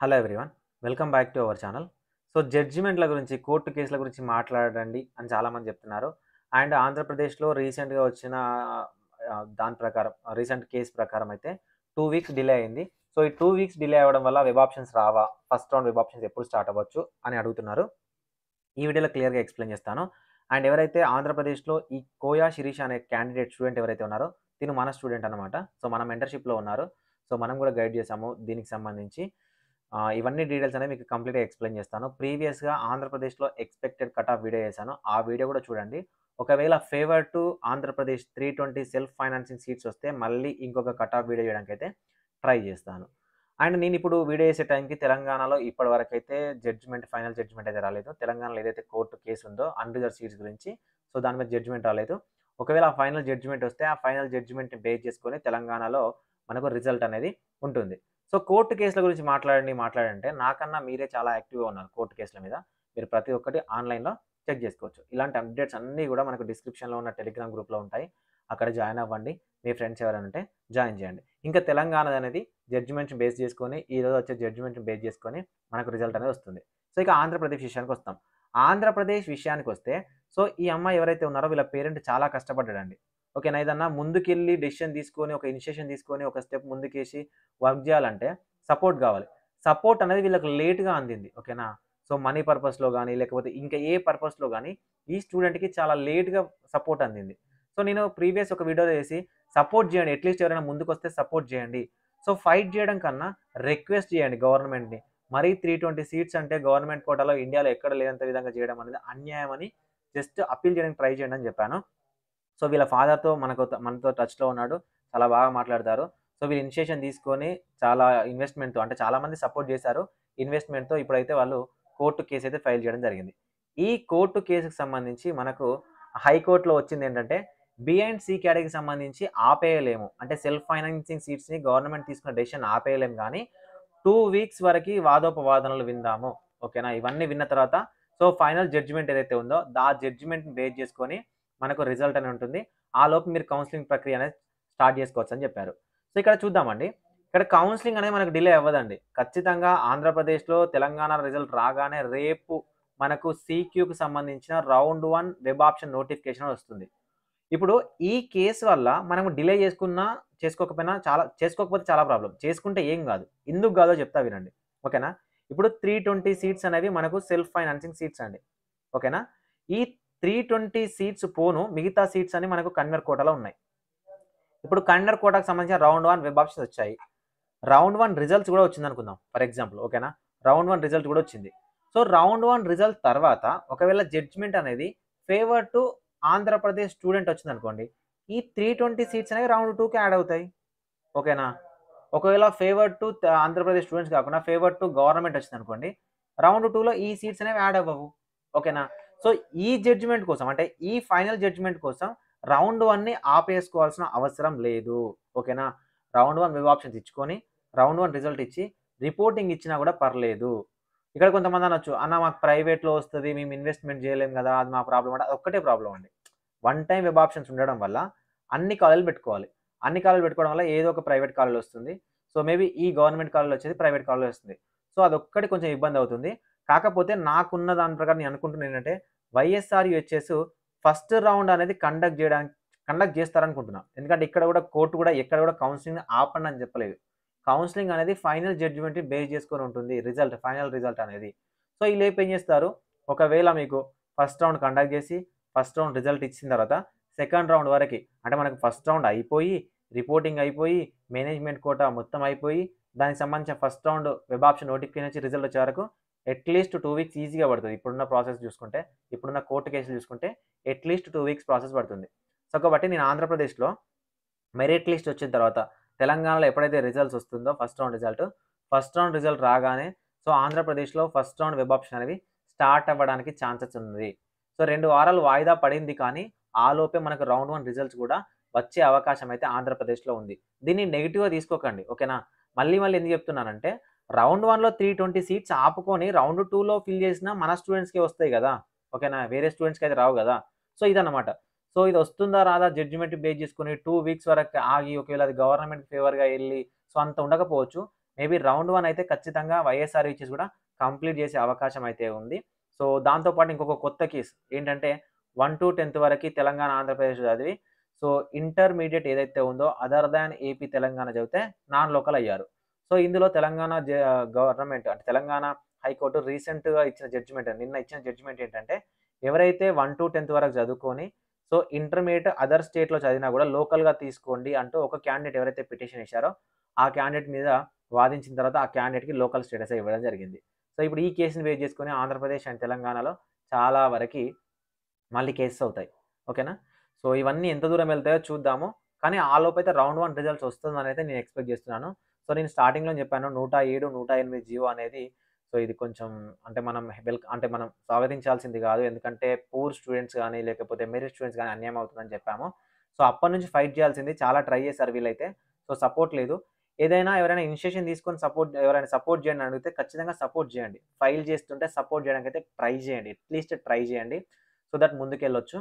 Hello everyone welcome back to our channel so జడ్జిమెంట్ల గురించి court కేసుల గురించి మాట్లాడండి అని చాలామంది చెప్తున్నారు. అండ్ ఆంధ్రప్రదేశ్లో రీసెంట్గా వచ్చిన దాని ప్రకారం రీసెంట్ కేసు ప్రకారం అయితే టూ వీక్స్ డిలే అయింది. సో ఈ టూ వీక్స్ డిలే అవ్వడం వల్ల వెబ్ ఆప్షన్స్ రావా? ఫస్ట్ రౌండ్ వెబ్ ఆప్షన్స్ ఎప్పుడు స్టార్ట్ అవ్వచ్చు? అని అడుగుతున్నారు. ఈ వీడియోలో క్లియర్గా ఎక్స్ప్లెయిన్ చేస్తాను. అండ్ ఎవరైతే ఆంధ్రప్రదేశ్లో ఈ కోయా శిరీష్ అనే క్యాండిడేట్ స్టూడెంట్ ఎవరైతే ఉన్నారో తిను మన స్టూడెంట్ అనమాట సో మన మెంటర్షిప్లో ఉన్నారు. సో మనం కూడా గైడ్ చేసాము దీనికి సంబంధించి. ఇవన్నీ డీటెయిల్స్ అనేవి మీకు కంప్లీట్గా ఎక్స్ప్లెయిన్ చేస్తాను. ప్రీవియస్గా ఆంధ్రప్రదేశ్లో ఎక్స్పెక్టెడ్ కట్ ఆఫ్ వీడియో చేశాను. ఆ వీడియో కూడా చూడండి. ఒకవేళ favour to Andhra Pradesh three twenty self financing seats వస్తే మళ్ళీ ఇంకొక కట్ ఆఫ్ వీడియో చేయడానికి అయితే ట్రై చేస్తాను. అండ్ నేను ఇప్పుడు వీడియో చేసే టైంకి తెలంగాణలో ఇప్పటి వరకు అయితే జడ్జిమెంట్ ఫైనల్ జడ్జిమెంట్ అయితే రాలేదు. తెలంగాణలో ఏదైతే కోర్టు కేసు ఉందో అన్రిజర్వ్ సీట్స్ గురించి సో దాని మీద జడ్జిమెంట్ రాలేదు. ఒకవేళ ఆ ఫైనల్ జడ్జిమెంట్ వస్తే ఆ ఫైనల్ జడ్జిమెంట్ని బేస్ చేసుకొని తెలంగాణలో మనకు రిజల్ట్ అనేది ఉంటుంది. సో కోర్టు కేసుల గురించి మాట్లాడండి మాట్లాడంటే నాకన్నా మీరే చాలా యాక్టివ్గా ఉన్నారు కోర్టు కేసుల మీద. మీరు ప్రతి ఒక్కటి ఆన్లైన్లో చెక్ చేసుకోవచ్చు. ఇలాంటి అప్డేట్స్ అన్నీ కూడా మనకు డిస్క్రిప్షన్లో ఉన్న టెలిగ్రామ్ గ్రూప్లో ఉంటాయి. అక్కడ జాయిన్ అవ్వండి. మీ ఫ్రెండ్స్ ఎవరైనా ఉంటే జాయిన్ చేయండి. ఇంకా తెలంగాణ అనేది జడ్జిమెంట్ బేస్ చేసుకొని ఈ రోజు వచ్చే జడ్జిమెంట్ని బేస్ చేసుకొని మనకు రిజల్ట్ అనేది వస్తుంది. సో ఇక ఆంధ్రప్రదేశ్ విషయానికి వస్తాం. ఆంధ్రప్రదేశ్ విషయానికి వస్తే సో ఈ అమ్మాయి ఎవరైతే ఉన్నారో వీళ్ళ పేరెంట్ చాలా కష్టపడ్డాడండి. ఓకేనా ఏదన్నా ముందుకెళ్ళి డెసిషన్ తీసుకొని ఒక ఇనిషియేషన్ తీసుకొని ఒక స్టెప్ ముందుకేసి వర్క్ చేయాలంటే సపోర్ట్ కావాలి. సపోర్ట్ అనేది వీళ్ళకి లేట్గా అందింది ఓకేనా? సో మనీ పర్పస్లో కానీ లేకపోతే ఇంకా ఏ పర్పస్లో కానీ ఈ స్టూడెంట్కి చాలా లేట్గా సపోర్ట్ అందింది. సో నేను ప్రీవియస్ ఒక వీడియో చేసి సపోర్ట్ చేయండి అట్లీస్ట్ ఎవరైనా ముందుకు వస్తే సపోర్ట్ చేయండి. సో ఫైట్ చేయడం కన్నా రిక్వెస్ట్ చేయండి గవర్నమెంట్ని. మరీ త్రీ ట్వంటీ సీట్స్ అంటే గవర్నమెంట్ కోటాలో ఇండియాలో ఎక్కడ లేనంత విధంగా చేయడం అనేది అన్యాయం అని జస్ట్ అప్పీల్ చేయడానికి ట్రై చేయండి అని చెప్పాను. సో వీళ్ళ ఫాదర్తో మనకు మనతో టచ్లో ఉన్నాడు. చాలా బాగా మాట్లాడతారు. సో వీళ్ళు ఇనిషియేషన్ తీసుకొని చాలా ఇన్వెస్ట్మెంట్తో అంటే చాలామంది సపోర్ట్ చేశారు. ఇన్వెస్ట్మెంట్తో ఇప్పుడైతే వాళ్ళు కోర్టు కేసు అయితే ఫైల్ చేయడం జరిగింది. ఈ కోర్టు కేసుకు సంబంధించి మనకు హైకోర్టులో వచ్చింది ఏంటంటే బి అండ్ సి కేటగిరీకి సంబంధించి ఆపేయలేము. అంటే సెల్ఫ్ ఫైనాన్సింగ్ సీట్స్ని గవర్నమెంట్ తీసుకున్న డెసిషన్ ఆపేయలేము కానీ టూ వీక్స్ వరకు వాదోపవాదనలు విందాము. ఓకేనా? ఇవన్నీ విన్న తర్వాత సో ఫైనల్ జడ్జిమెంట్ ఏదైతే ఉందో ఆ జడ్జిమెంట్ని బేస్ చేసుకొని మనకు రిజల్ట్ అని ఉంటుంది. ఆ లోపు మీరు కౌన్సిలింగ్ ప్రక్రియ అనేది స్టార్ట్ చేసుకోవచ్చు అని చెప్పారు. సో ఇక్కడ చూద్దామండి. ఇక్కడ కౌన్సిలింగ్ అనేది మనకు డిలే అవ్వదండి. ఖచ్చితంగా ఆంధ్రప్రదేశ్లో తెలంగాణ రిజల్ట్ రాగానే రేపు మనకు సీక్యూకి సంబంధించిన round one web option notification వస్తుంది. ఇప్పుడు ఈ కేసు వల్ల మనం డిలే చేసుకున్నా చేసుకోకపోయినా చాలా చేసుకోకపోతే చాలా ప్రాబ్లం చేసుకుంటే ఏం కాదు. ఎందుకు కాదో చెప్తా వినండి. ఓకేనా? ఇప్పుడు త్రీ ట్వంటీ సీట్స్ అనేవి మనకు సెల్ఫ్ ఫైనాన్సింగ్ సీట్స్ అండి. ఓకేనా? ఈ త్రీ ట్వంటీ సీట్స్ పోను. మిగతా సీట్స్ అని మనకు కన్వర్ కోటాలో ఉన్నాయి. ఇప్పుడు కన్వర్ కోటాకు సంబంధించిన రౌండ్ వన్ వెబ్ ఆప్షన్స్ వచ్చాయి. రౌండ్ వన్ రిజల్ట్స్ కూడా వచ్చింది అనుకుందాం. ఫర్ ఎగ్జాంపుల్ ఓకేనా రౌండ్ వన్ రిజల్ట్ కూడా వచ్చింది. సో రౌండ్ వన్ రిజల్ట్ తర్వాత ఒకవేళ జడ్జ్మెంట్ అనేది ఫేవర్ టు ఆంధ్రప్రదేశ్ స్టూడెంట్ వచ్చింది అనుకోండి ఈ త్రీ ట్వంటీ సీట్స్ అనేవి రౌండ్ టూకి యాడ్ అవుతాయి. ఓకేనా ఒకవేళ ఫేవర్ టు ఆంధ్రప్రదేశ్ స్టూడెంట్స్ కాకుండా ఫేవర్ టు గవర్నమెంట్ వచ్చింది అనుకోండి రౌండ్ టూలో ఈ సీట్స్ అనేవి యాడ్ అవ్వవు. ఓకేనా సో ఈ జడ్జిమెంట్ కోసం అంటే ఈ ఫైనల్ జడ్జిమెంట్ కోసం రౌండ్ వన్ని ఆపేసుకోవాల్సిన అవసరం లేదు. ఓకేనా? రౌండ్ వన్ వెబ్ ఆప్షన్స్ ఇచ్చుకొని రౌండ్ వన్ రిజల్ట్ ఇచ్చి రిపోర్టింగ్ ఇచ్చినా కూడా పర్లేదు. ఇక్కడ కొంతమంది అనొచ్చు అన్న మాకు ప్రైవేట్లో వస్తుంది మేము ఇన్వెస్ట్మెంట్ చేయలేము కదా అది మా ప్రాబ్లం అంటే. అది ఒక్కటే ప్రాబ్లం అండి. వన్ టైం వెబ్ ఆప్షన్స్ ఉండడం వల్ల అన్ని కాలేజీలు పెట్టుకోవాలి. అన్ని కాలేజీలు పెట్టుకోవడం వల్ల ఏదో ఒక ప్రైవేట్ కాలేజ్ వస్తుంది. సో మేబీ ఈ గవర్నమెంట్ కాలేజ్ వచ్చేది ప్రైవేట్ కాలేజ్ వస్తుంది. సో అదొక్కటి కొంచెం ఇబ్బంది అవుతుంది. కాకపోతే నాకున్న దాని ప్రకారం నేను అనుకుంటున్నాను ఏంటంటే వైఎస్ఆర్ వచ్చేసి ఫస్ట్ రౌండ్ అనేది కండక్ట్ చేయడానికి కండక్ట్ చేస్తారనుకుంటున్నాను ఎందుకంటే ఇక్కడ కూడా కోర్టు కూడా ఎక్కడ కూడా కౌన్సిలింగ్ ఆపండి అని చెప్పలేదు. కౌన్సిలింగ్ అనేది ఫైనల్ జడ్జిమెంట్ బేస్ చేసుకొని ఉంటుంది రిజల్ట్ ఫైనల్ రిజల్ట్ అనేది. సో వీళ్ళు ఏం చేస్తారు? ఒకవేళ మీకు ఫస్ట్ రౌండ్ కండక్ట్ చేసి ఫస్ట్ రౌండ్ రిజల్ట్ ఇచ్చిన తర్వాత సెకండ్ రౌండ్ వరకు అంటే మనకు ఫస్ట్ రౌండ్ అయిపోయి రిపోర్టింగ్ అయిపోయి మేనేజ్మెంట్ కోటా మొత్తం అయిపోయి దానికి సంబంధించిన first round web option notification వచ్చి రిజల్ట్ వచ్చే వరకు అట్లీస్ట్ టూ వీక్స్ ఈజీగా పడుతుంది. ఇప్పుడున్న ప్రాసెస్ చూసుకుంటే ఇప్పుడున్న కోర్టు కేసులు చూసుకుంటే at least two weeks process పడుతుంది. సో కాబట్టి నేను ఆంధ్రప్రదేశ్లో మెరిట్ లిస్ట్ వచ్చిన తర్వాత తెలంగాణలో ఎప్పుడైతే రిజల్ట్స్ వస్తుందో first round result first round result రాగానే సో ఆంధ్రప్రదేశ్లో ఫస్ట్ రౌండ్ వెబ్ ఆప్షన్ అనేది స్టార్ట్ అవ్వడానికి ఛాన్సెస్ ఉంది. సో రెండు వారాలు వాయిదా పడింది కానీ ఆ లోపే మనకు రౌండ్ వన్ రిజల్ట్స్ కూడా వచ్చే అవకాశం అయితే ఆంధ్రప్రదేశ్లో ఉంది. దీన్ని నెగిటివ్గా తీసుకోకండి ఓకేనా? మళ్ళీ మళ్ళీ ఎందుకు చెప్తున్నానంటే రౌండ్ వన్లో త్రీ ట్వంటీ సీట్స్ ఆపుకొని రౌండ్ టూలో ఫిల్ చేసినా మన స్టూడెంట్స్కి వస్తాయి కదా. ఓకేనా? వేరే స్టూడెంట్స్కి అయితే రావు కదా. సో ఇదన్నమాట. సో ఇది వస్తుందా రాదా? జడ్జిమెంట్ బేస్ చేసుకుని టూ వీక్స్ వరకు ఆగి ఒకవేళ అది గవర్నమెంట్ ఫేవర్గా వెళ్ళి సో అంత ఉండకపోవచ్చు. మేబీ రౌండ్ వన్ అయితే ఖచ్చితంగా వైఎస్ఆర్ ఈచీస్ కూడా కంప్లీట్ చేసే అవకాశం అయితే ఉంది. సో, దాంతో పాటు ఇంకొక కొత్త కేస్ ఏంటంటే వన్ టు టెన్త్ వరకు తెలంగాణ, ఆంధ్రప్రదేశ్ చదివి సో, ఇంటర్మీడియట్ ఏదైతే ఉందో అదర్ దాన్ ఏపీ, తెలంగాణ చదివితే నాన్ లోకల్ అయ్యారు. సో, ఇందులో తెలంగాణ జ గవర్నమెంట్ అంటే తెలంగాణ హైకోర్టు రీసెంట్‌గా ఇచ్చిన జడ్జిమెంట్ నిన్న ఇచ్చిన జడ్జిమెంట్ ఏంటంటే ఎవరైతే 1-10థ్ వరకు చదువుకొని సో, ఇంటర్మీడియట్ అదర్ స్టేట్‌లో చదివినా కూడా లోకల్‌గా తీసుకోండి అంటూ ఒక క్యాండిడేట్ ఎవరైతే పిటిషన్ ఇచ్చారో ఆ క్యాండిడేట్ మీద వాదించిన తర్వాత ఆ క్యాండిడేట్‌కి లోకల్ స్టేటస్ ఇవ్వడం జరిగింది. సో, ఇప్పుడు ఈ కేసుని బేస్ చేసుకొని ఆంధ్రప్రదేశ్ అండ్ తెలంగాణలో చాలా వరకి మళ్ళీ కేసెస్ అవుతాయి. ఓకేనా? సో, ఇవన్నీ ఎంత దూరం వెళ్తాయో చూద్దాము. కానీ ఆలోపైతే రౌండ్ వన్ రిజల్ట్స్ వస్తుందని అయితే నేను ఎక్స్‌పెక్ట్ చేస్తున్నాను. సో, నేను స్టార్టింగ్లో చెప్పాను 107, 108 జీవో అనేది సో, ఇది కొంచెం అంటే మనం వెల్ అంటే మనం స్వాగతించాల్సింది కాదు. ఎందుకంటే పూర్ స్టూడెంట్స్ కానీ లేకపోతే మెరిట్ స్టూడెంట్స్ కానీ అన్యాయం అవుతుందని చెప్పాము. సో, అప్పటి నుంచి ఫైట్ చేయాల్సింది చాలా ట్రై చేశారు వీళ్ళైతే. సో, సపోర్ట్ లేదు. ఏదైనా ఎవరైనా ఇనిషియేషన్ తీసుకొని సపోర్ట్ ఎవరైనా సపోర్ట్ చేయండి అడిగితే ఖచ్చితంగా సపోర్ట్ చేయండి. ఫైల్ చేస్తుంటే సపోర్ట్ చేయడానికి అయితే ట్రై చేయండి. అట్‌లీస్ట్ ట్రై చేయండి. సో, దట్ ముందుకెళ్ళొచ్చు.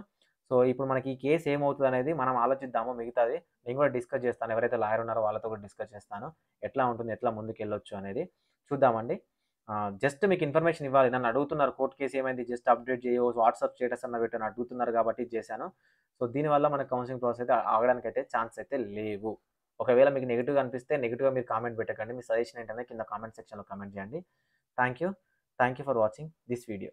సో, ఇప్పుడు మనకి ఈ కేస్ అనేది మనం ఆలోచిద్దాము మిగతాది. నేను కూడా డిస్కస్ చేస్తాను. ఎవరైతే లాయర్ ఉన్నారో వాళ్ళతో కూడా డిస్కస్ చేస్తాను. ఎట్లా ఉంటుంది? ఎట్లా ముందుకెళ్ళొచ్చు అనేది చూద్దామండి. జస్ట్ మీకు ఇన్ఫర్మేషన్ ఇవ్వాలి. నన్ను అడుగుతున్నారు కోర్ట్ కేస్ ఏమైంది? జస్ట్ అప్డేట్ చేయు. వాట్సాప్ స్టేటస్ అన్న పెట్టు అడుగుతున్నారు కాబట్టి చేశాను. సో, దీనివల్ల మన కౌన్సిలింగ్ ప్రాసెస్ అయితే ఆగడానికైతే ఛాన్స్ అయితే లేవు. ఒకవేళ మీకు నెగిటివ్ అనిపిస్తే నెగిటివ్గా మీరు కామెంట్ పెట్టకండి. మీ సజెషన్ ఏంటంటే కింద కామెంట్ సెక్షన్‌లో కామెంట్ చేయండి. Thank you. Thank you for watching this video.